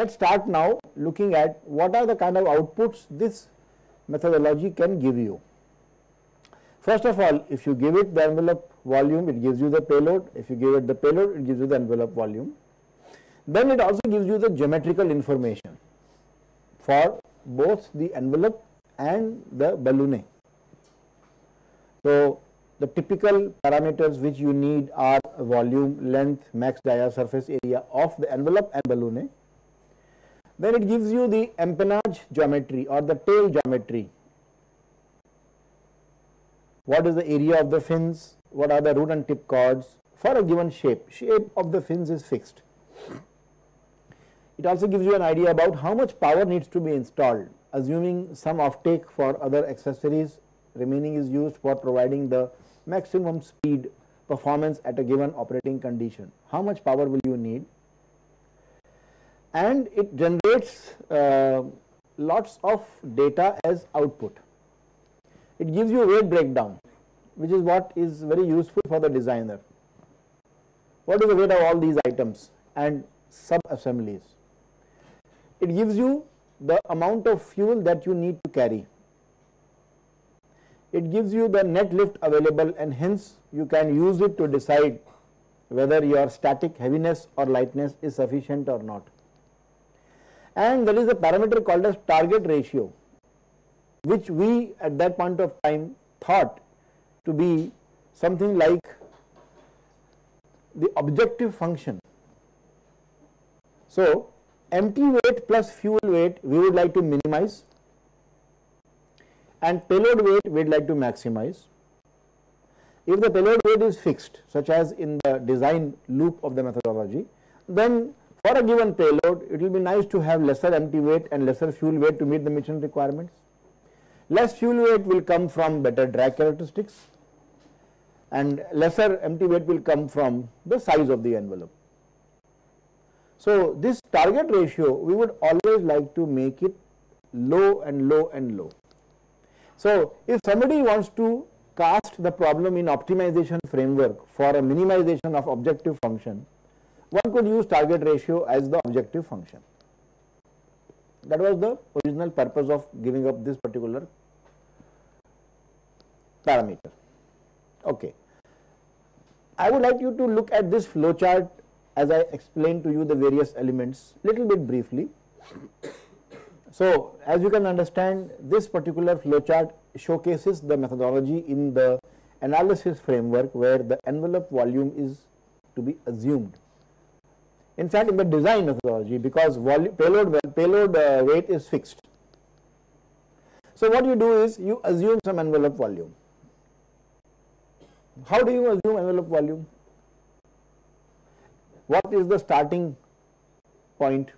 Let's start now looking at what are the kind of outputs this methodology can give you. First of all, if you give it the envelope volume, it gives you the payload. If you give it the payload, it gives you the envelope volume. Then it also gives you the geometrical information for both the envelope and the balloon. So, the typical parameters which you need are volume, length, max dia surface area of the envelope and balloon. Then it gives you the empennage geometry or the tail geometry. What is the area of the fins? What are the root and tip chords for a given shape? Shape of the fins is fixed. It also gives you an idea about how much power needs to be installed, assuming some offtake for other accessories, remaining is used for providing the maximum speed performance at a given operating condition. How much power will you need? And it generates uh, lots of data as output. It gives you weight breakdown, which is what is very useful for the designer. What is the weight of all these items and sub assemblies? It gives you the amount of fuel that you need to carry. It gives you the net lift available and hence you can use it to decide whether your static heaviness or lightness is sufficient or not. And there is a parameter called as target ratio which we at that point of time thought to be something like the objective function. So, empty weight plus fuel weight we would like to minimize and payload weight we would like to maximize. If the payload weight is fixed such as in the design loop of the methodology, then for a given payload it will be nice to have lesser empty weight and lesser fuel weight to meet the mission requirements. Less fuel weight will come from better drag characteristics and lesser empty weight will come from the size of the envelope. So, this target ratio we would always like to make it low and low and low. So, if somebody wants to cast the problem in optimization framework for a minimization of objective function, one could use target ratio as the objective function. That was the original purpose of giving up this particular parameter. Okay. I would like you to look at this flowchart as I explained to you the various elements little bit briefly. So, as you can understand this particular flowchart showcases the methodology in the analysis framework where the envelope volume is to be assumed. In fact, in the design methodology because payload, payload uh, weight is fixed. So, what you do is you assume some envelope volume. How do you assume envelope volume? What is the starting point?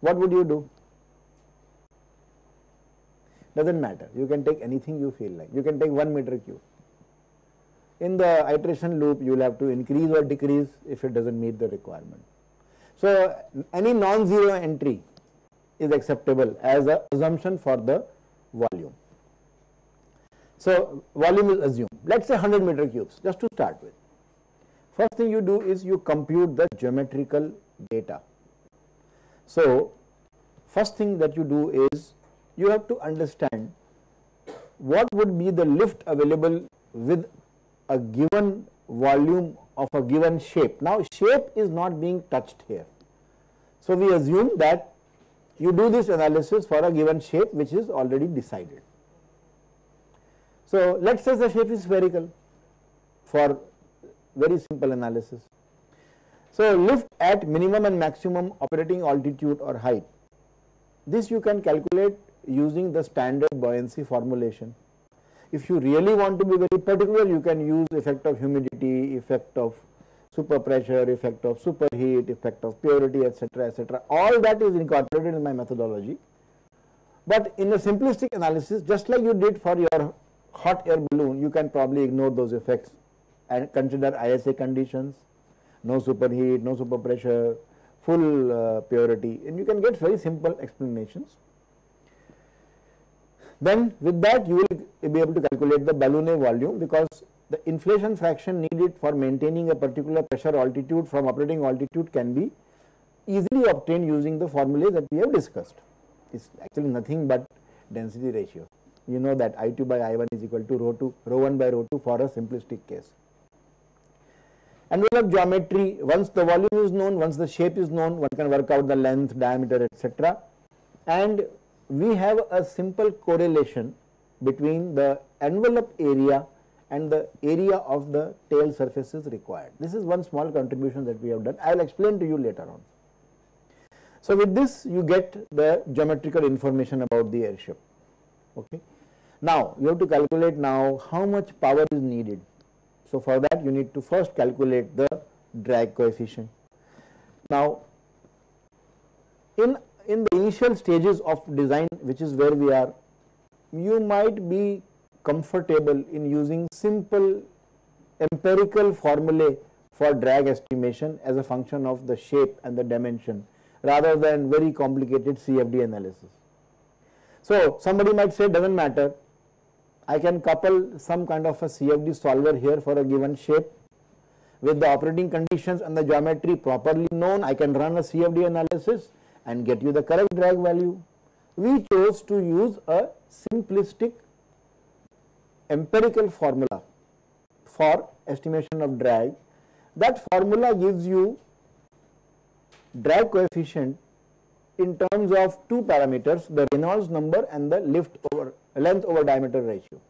What would you do? Doesn't matter. You can take anything you feel like. You can take 1 meter cube. In the iteration loop, you will have to increase or decrease if it doesn't meet the requirement. So, any non-zero entry is acceptable as an assumption for the volume. So, volume is assumed. Let us say 100 meter cubes just to start with. First thing you do is you compute the geometrical data. So, first thing that you do is you have to understand what would be the lift available with a given volume of a given shape. Now, shape is not being touched here. So, we assume that you do this analysis for a given shape which is already decided. So, let us say the shape is spherical for very simple analysis. So, lift at minimum and maximum operating altitude or height. This you can calculate using the standard buoyancy formulation. If you really want to be very particular, you can use effect of humidity, effect of super pressure, effect of superheat, effect of purity, etc., etc. All that is incorporated in my methodology. But in a simplistic analysis, just like you did for your hot air balloon, you can probably ignore those effects and consider ISA conditions, no superheat, no super pressure, full uh, purity, and you can get very simple explanations. Then with that you will be able to calculate the ballonet volume because the inflation fraction needed for maintaining a particular pressure altitude from operating altitude can be easily obtained using the formulae that we have discussed. It is actually nothing but density ratio. You know that I2 by I1 is equal to rho 2, rho 1 by rho 2 for a simplistic case. Envelope geometry, once the volume is known, once the shape is known, one can work out the length, diameter, etc. And we have a simple correlation between the envelope area and the area of the tail surfaces required. This is one small contribution that we have done. I will explain to you later on. So, with this you get the geometrical information about the airship. Okay. Now, you have to calculate now how much power is needed. So, for that you need to first calculate the drag coefficient. Now, in, in the initial stages of design which is where we are, you might be comfortable in using simple empirical formulae for drag estimation as a function of the shape and the dimension rather than very complicated CFD analysis. So, somebody might say does not matter, I can couple some kind of a CFD solver here for a given shape with the operating conditions and the geometry properly known, I can run a CFD analysis and get you the correct drag value. We chose to use a simplistic empirical formula for estimation of drag. That formula gives you drag coefficient in terms of two parameters the Reynolds number and the lift over length over diameter ratio.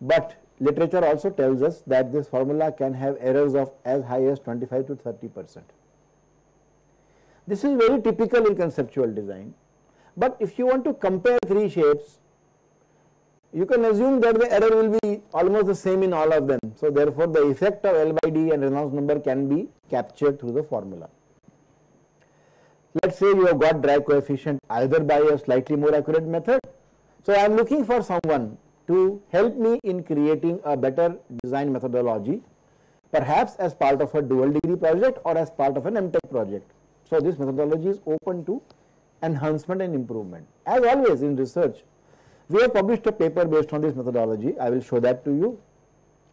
But literature also tells us that this formula can have errors of as high as 25 to 30 percent. This is very typical in conceptual design, but if you want to compare three shapes you can assume that the error will be almost the same in all of them. So, therefore, the effect of L by D and Reynolds number can be captured through the formula. Let us say you have got drag coefficient either by a slightly more accurate method. So, I am looking for someone to help me in creating a better design methodology perhaps as part of a dual degree project or as part of an MTech project. So, this methodology is open to enhancement and improvement. As always in research, we have published a paper based on this methodology. I will show that to you.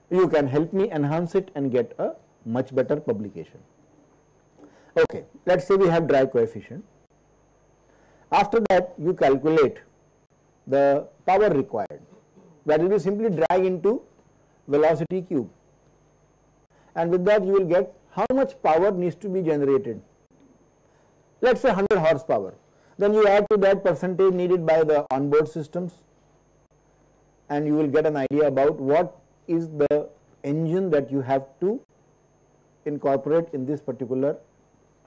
You can help me enhance it and get a much better publication. Okay, let us say we have drag coefficient. After that, you calculate the power required. That will be simply drag into velocity cube. And with that, you will get how much power needs to be generated. Let us say 100 horsepower. Then you add to that percentage needed by the onboard systems and you will get an idea about what is the engine that you have to incorporate in this particular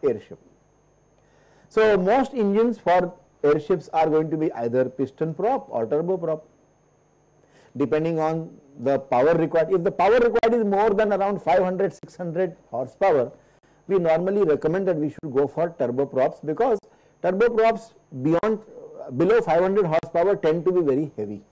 airship. So, most engines for airships are going to be either piston prop or turboprop depending on the power required. If the power required is more than around 500 600 horsepower, we normally recommend that we should go for turboprops because turboprops beyond below 500 horsepower tend to be very heavy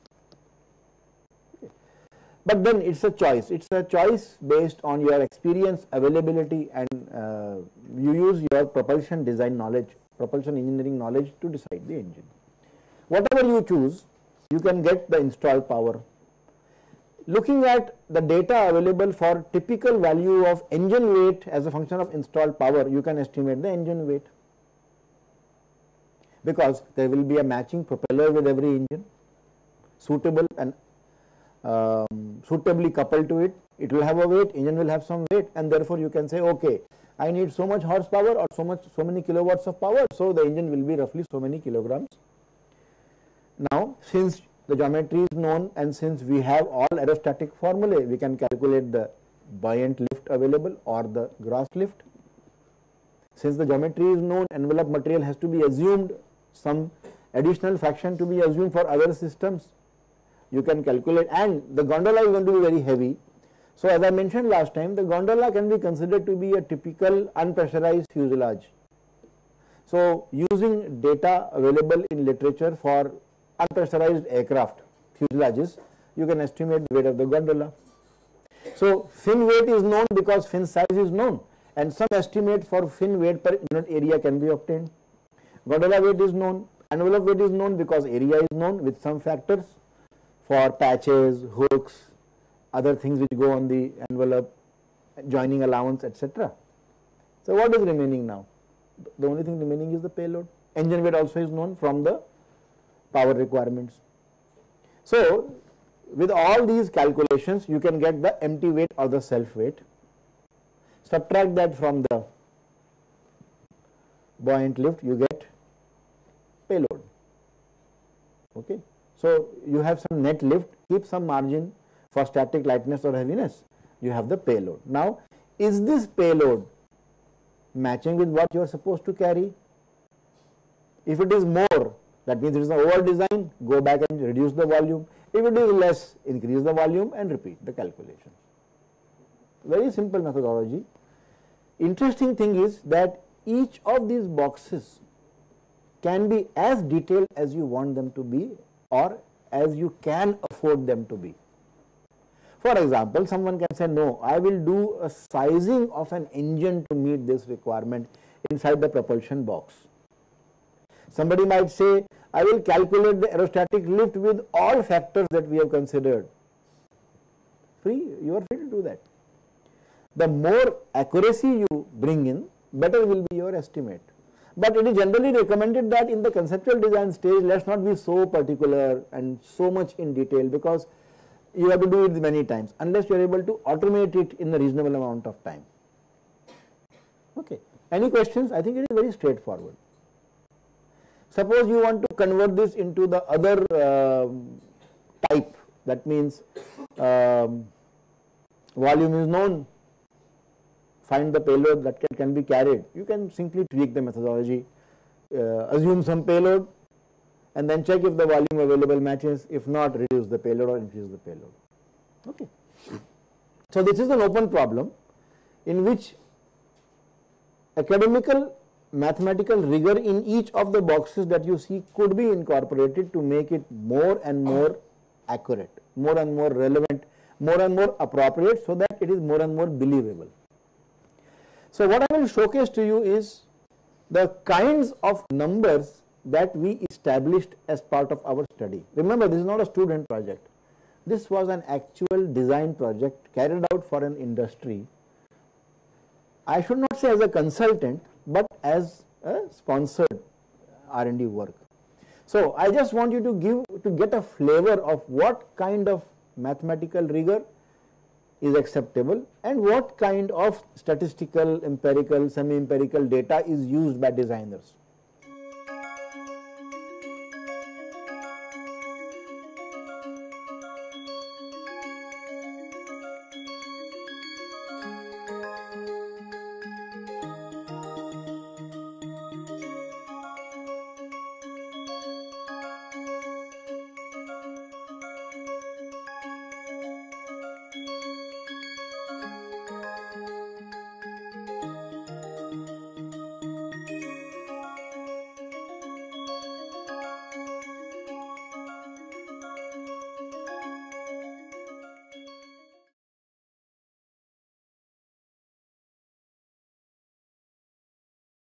but then it is a choice, it is a choice based on your experience, availability and uh, you use your propulsion design knowledge, propulsion engineering knowledge to decide the engine. Whatever you choose, you can get the installed power. Looking at the data available for typical value of engine weight as a function of installed power, you can estimate the engine weight because there will be a matching propeller with every engine suitable and um, suitably coupled to it, it will have a weight, engine will have some weight and therefore you can say okay, I need so much horsepower or so much so many kilowatts of power, so the engine will be roughly so many kilograms. Now since the geometry is known and since we have all aerostatic formulae, we can calculate the buoyant lift available or the gross lift. Since the geometry is known, envelope material has to be assumed, some additional fraction to be assumed for other systems you can calculate and the gondola is going to be very heavy. So, as I mentioned last time the gondola can be considered to be a typical unpressurized fuselage. So, using data available in literature for unpressurized aircraft fuselages, you can estimate the weight of the gondola. So, fin weight is known because fin size is known and some estimate for fin weight per unit area can be obtained. Gondola weight is known, envelope weight is known because area is known with some factors for patches, hooks, other things which go on the envelope, joining allowance, etc. So, what is remaining now? The only thing remaining is the payload. Engine weight also is known from the power requirements. So, with all these calculations, you can get the empty weight or the self weight. Subtract that from the buoyant lift, you get payload. Okay. So, you have some net lift, keep some margin for static lightness or heaviness, you have the payload. Now, is this payload matching with what you are supposed to carry? If it is more, that means it is an over design, go back and reduce the volume. If it is less, increase the volume and repeat the calculation. Very simple methodology. Interesting thing is that each of these boxes can be as detailed as you want them to be or as you can afford them to be. For example, someone can say, no, I will do a sizing of an engine to meet this requirement inside the propulsion box. Somebody might say, I will calculate the aerostatic lift with all factors that we have considered. Free, you are free to do that. The more accuracy you bring in, better will be your estimate. But it is generally recommended that in the conceptual design stage, let us not be so particular and so much in detail because you have to do it many times unless you are able to automate it in a reasonable amount of time. Okay. Any questions? I think it is very straightforward. Suppose you want to convert this into the other uh, type that means um, volume is known, find the payload that can, can be carried. You can simply tweak the methodology, uh, assume some payload and then check if the volume available matches, if not reduce the payload or increase the payload. Okay. So, this is an open problem in which academical mathematical rigor in each of the boxes that you see could be incorporated to make it more and more accurate, more and more relevant, more and more appropriate so that it is more and more believable. So, what I will showcase to you is the kinds of numbers that we established as part of our study. Remember, this is not a student project. This was an actual design project carried out for an industry. I should not say as a consultant, but as a sponsored R&D work. So, I just want you to give to get a flavor of what kind of mathematical rigor is acceptable and what kind of statistical, empirical, semi-empirical data is used by designers.